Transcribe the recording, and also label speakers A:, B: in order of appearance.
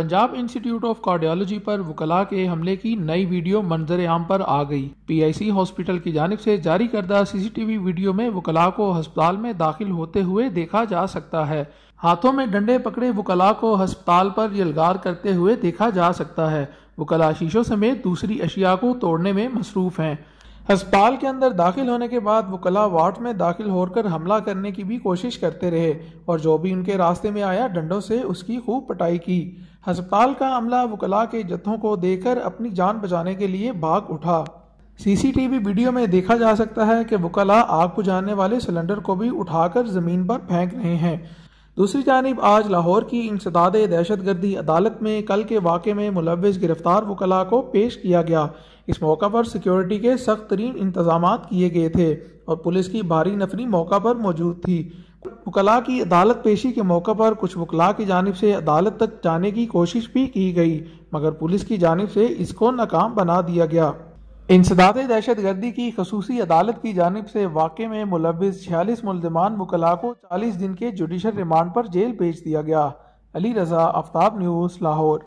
A: Punjab institute of cardiology پر وکلا کے حملے کی نئی ویڈیو منظر عام پر آ گئی۔ پی آئی سی ہاسپٹل کی جانب سے جاری کردہ سی سی ٹی وی ویڈیو میں وکلا کو ہسپتال میں داخل ہوتے ہوئے دیکھا جا سکتا ہے۔ ہاتھوں میں ڈنڈے پکڑے وکلا کو ہسپتال پر یلگار کرتے ہوئے دیکھا جا سکتا ہے۔ وکلا شیشوں سمیت دوسری اشیاء کو توڑنے میں مصروف ہیں۔ ہسپتال کے اندر داخل ہونے کے بعد وکلا وارڈ میں داخل ہو کر حملہ کرنے کی بھی کوشش کرتے رہے اور جو بھی ان کے راستے میں آیا، ڈنڈوں سے اس کی خوب پٹائی کی۔ ہسپتال کا عملہ وکلا کے جتھوں کو دیکھ کر اپنی جان بچانے کے لیے بھاگ اٹھا۔ سی سی ٹی وی ویڈیو میں دیکھا جا سکتا ہے کہ وکلا آگ بجھانے والے سلنڈر کو بھی اٹھا کر زمین پر پھینک رہے ہیں۔ دوسری جانب، آج لاہور کی انسداد دہشت گردی عدالت میں کل کے واقعے میں ملوث گرفتار وکلا کو پیش کیا گیا۔ اس موقع پر سیکیورٹی کے سخت ترین انتظامات کیے گئے تھے اور پولیس کی بھاری نفری موقع پر موجود تھی۔ وکلا کی عدالت پیشی کے موقع پر کچھ وکلا کی جانب سے عدالت تک جانے کی کوشش بھی کی گئی، مگر پولیس کی جانب سے اس کو ناکام بنا دیا گیا۔ انسداد دہشت گردی کی خصوصی عدالت کی جانب سے واقع میں ملوث چھیالیس ملزمان مکلا کو چالیس دن کے جوڈیشل ریمانڈ پر جیل بھیج دیا گیا۔ علی رضا آفتاب نیوز لاہور۔